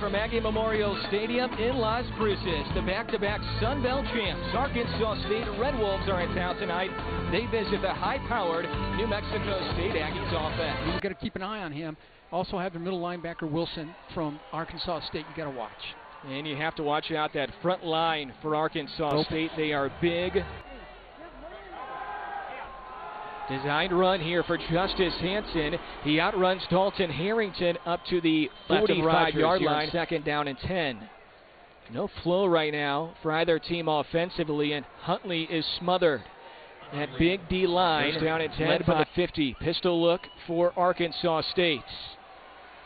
From Aggie Memorial Stadium in Las Cruces, the back-to-back Sun Belt champs, Arkansas State Red Wolves are in town tonight. They visit the high-powered New Mexico State Aggies offense. You've got to keep an eye on him. Also have the middle linebacker Wilson from Arkansas State. You got to watch. And you have to watch out that front line for Arkansas. State. They are big. Designed run here for Justice Hansen. He outruns Dalton Harrington up to the 45-yard line. Second down and 10. No flow right now for either team offensively, and Huntley is smothered. That big D line down at 10 by the 50. Pistol look for Arkansas State.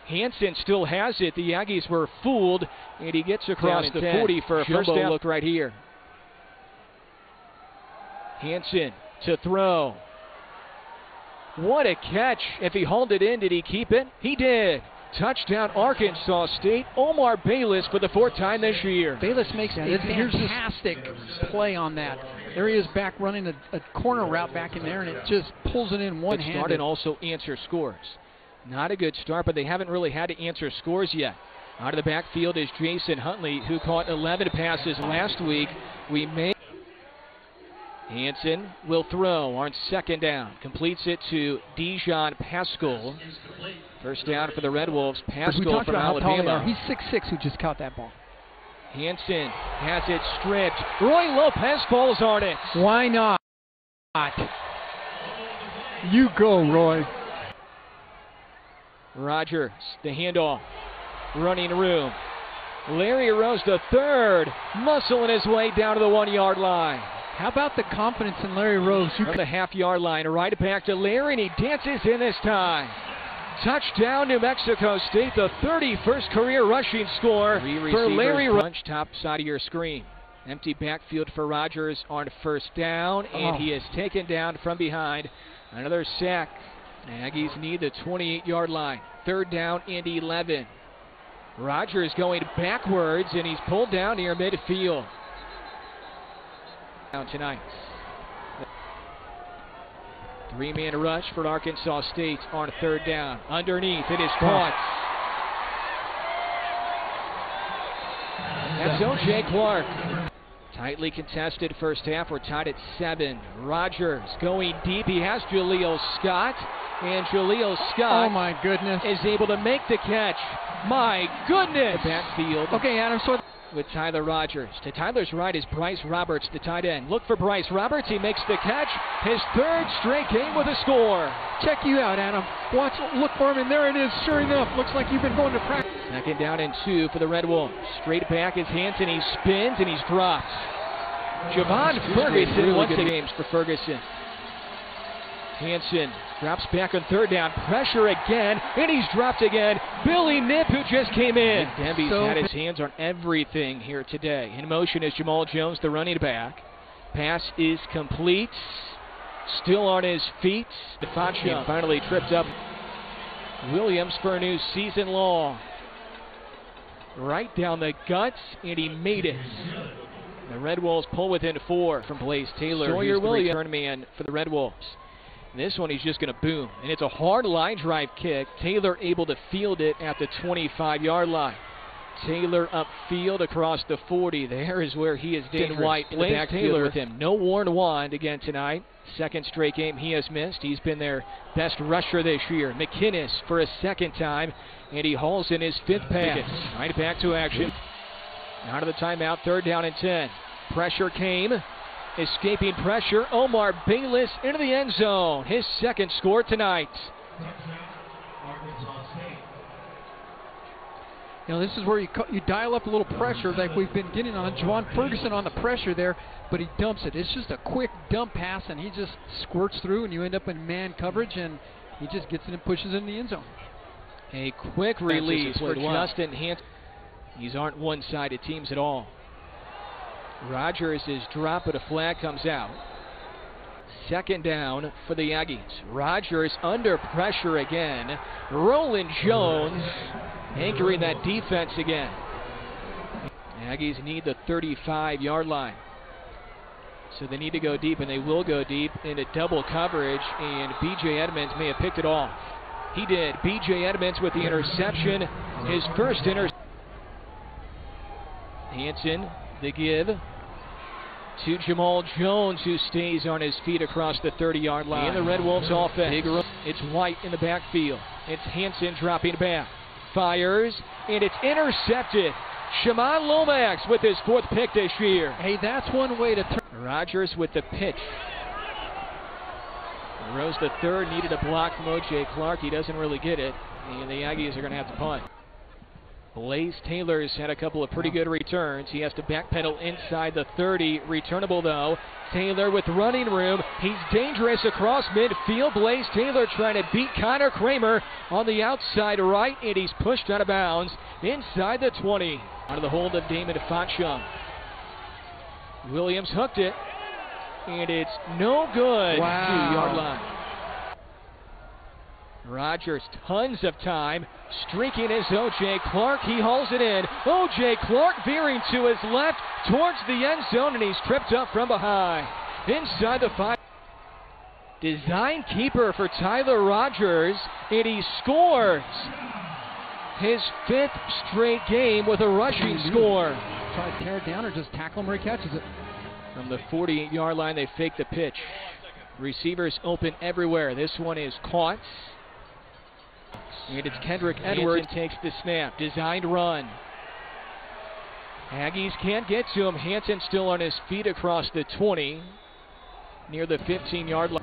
Hansen still has it. The Aggies were fooled, and he gets across the 10. 40 for a Jumbo first down. look right here. Hansen to throw. What a catch. If he hauled it in, did he keep it? He did. Touchdown Arkansas State. Omar Bayless for the fourth time this year. Bayless makes a fantastic play on that. There he is back running a, a corner route back in there, and it just pulls it in one hand. And also answer scores. Not a good start, but they haven't really had to answer scores yet. Out of the backfield is Jason Huntley, who caught 11 passes last week. We may. Hansen will throw on second down. Completes it to Dijon Pascal. First down for the Red Wolves. Pascal from Alabama. He's 6'6 who just caught that ball. Hansen has it stripped. Roy Lopez falls on it. Why not? You go, Roy. Rogers, the handoff. Running room. Larry Rose, the third, muscling his way down to the one yard line. How about the confidence in Larry Rose? From the half yard line, right back to Larry, and he dances in this time. Touchdown, New Mexico State, the 31st career rushing score for Larry Rose. Top side of your screen. Empty backfield for Rogers on first down, and oh. he is taken down from behind. Another sack. Aggies need the 28 yard line. Third down and 11. Rogers going backwards, and he's pulled down near midfield tonight. Three-man rush for Arkansas State on third down. Underneath, it is caught. That's O.J. Clark. Tightly contested first half. We're tied at seven. Rogers going deep. He has Jaleel Scott. And Jaleel oh Scott oh my goodness. is able to make the catch. My goodness. The backfield. Okay, Adam, so with Tyler Rogers. To Tyler's right is Bryce Roberts, the tight end. Look for Bryce Roberts. He makes the catch. His third straight game with a score. Check you out, Adam. Watch, look for him, and there it is. Sure enough, looks like you've been going to practice. Second down and two for the Red Wolves. Straight back is Hanson. He spins and he's dropped. Javon Ferguson really once again games for Ferguson. Hansen drops back on third down. Pressure again, and he's dropped again. Billy Knipp, who just came in. Demby's so had his hands on everything here today. In motion is Jamal Jones, the running back. Pass is complete. Still on his feet. Defancha finally tripped up Williams for a new season long. Right down the guts, and he made it. The Red Wolves pull within four from Blaze Taylor. Sawyer Williams, return man for the Red Wolves. This one he's just going to boom. And it's a hard line drive kick. Taylor able to field it at the 25 yard line. Taylor upfield across the 40. There is where he is dangerous. White Blaze Taylor with him. No Warren Wand again tonight. Second straight game he has missed. He's been their best rusher this year. McKinnis for a second time, and he hauls in his fifth pass. Right back to action. Out of the timeout, third down and 10. Pressure came. Escaping pressure, Omar Bayless into the end zone. His second score tonight. You know, this is where you you dial up a little pressure like we've been getting on Juwan Ferguson on the pressure there, but he dumps it. It's just a quick dump pass, and he just squirts through, and you end up in man coverage, and he just gets it and pushes it in the end zone. A quick release for Justice Hansen. These aren't one-sided teams at all. Rogers is dropped, but a flag comes out. Second down for the Aggies. Rogers under pressure again. Roland Jones anchoring that defense again. Aggies need the 35 yard line. So they need to go deep, and they will go deep into double coverage, and B.J. Edmonds may have picked it off. He did. B.J. Edmonds with the interception, his first interception. Hanson, the give to Jamal Jones, who stays on his feet across the 30 yard line. And the Red Wolves offense. It's White in the backfield. It's Hanson dropping back. Fires, and it's intercepted. Shimon Lomax with his fourth pick this year. Hey, that's one way to turn. Rogers with the pitch. Rose the third needed a block from O.J. Clark. He doesn't really get it, and the Aggies are going to have to punt. Blaze Taylor's had a couple of pretty good returns. He has to backpedal inside the 30. Returnable though. Taylor with running room. He's dangerous across midfield. Blaze Taylor trying to beat Connor Kramer on the outside right, and he's pushed out of bounds inside the 20. Out of the hold of Damon Fachung. Williams hooked it, and it's no good. Wow. Two yard line. Rogers, tons of time. Streaking is O.J. Clark. He hauls it in. O.J. Clark veering to his left towards the end zone, and he's tripped up from behind. Inside the five. Design keeper for Tyler Rogers, and he scores his fifth straight game with a rushing score. Try to tear it down or just tackle him where he catches it. From the 48 yard line, they fake the pitch. Receivers open everywhere. This one is caught. And it's Kendrick Edwards takes the snap. Designed run. Aggies can't get to him. Hanson still on his feet across the 20 near the 15 yard line.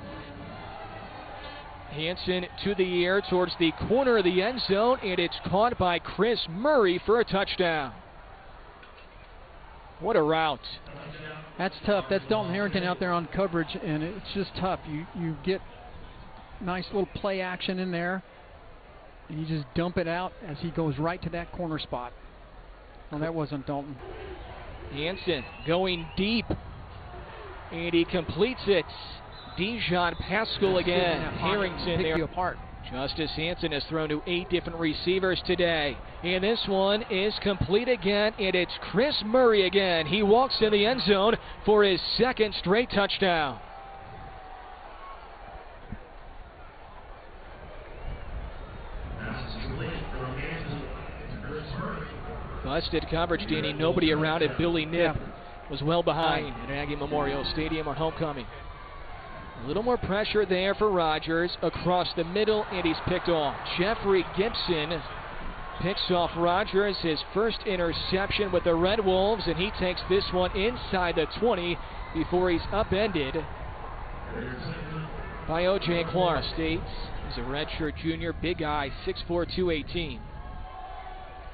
Hanson to the air towards the corner of the end zone, and it's caught by Chris Murray for a touchdown. What a route. That's tough. That's Dalton Harrington out there on coverage, and it's just tough. You you get nice little play action in there, and you just dump it out as he goes right to that corner spot. Well, that wasn't Dalton. Hanson going deep, and he completes it. Dijon Pascal again. Harrington there. apart. Justice Hanson has thrown to eight different receivers today. And this one is complete again, and it's Chris Murray again. He walks in the end zone for his second straight touchdown. Busted coverage, Danny. Nobody around it. Billy Nip was well behind at Aggie Memorial Stadium on homecoming. A little more pressure there for Rogers across the middle, and he's picked off. Jeffrey Gibson picks off Rogers, his first interception with the Red Wolves, and he takes this one inside the 20 before he's upended by O.J. Clark. States he's a redshirt junior, big guy, 6'4", 218.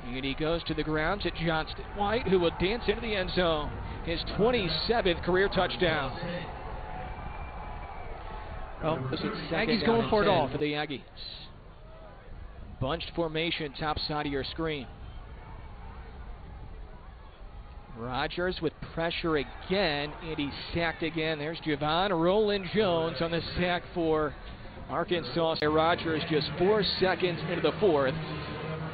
And he goes to the ground to Johnston White, who will dance into the end zone. His 27th career touchdown. Well, Aggies going for it all. for the Aggies. Bunched formation, top side of your screen. Rogers with pressure again, and he's sacked again. There's Javon Rolland-Jones on the sack for Arkansas. Rogers just four seconds into the fourth,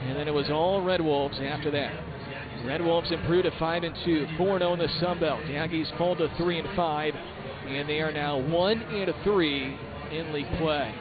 and then it was all Red Wolves after that. Red Wolves improved to five and two, four zero oh in the Sun Belt. Aggies fall to three and five, and they are now one and three in league play.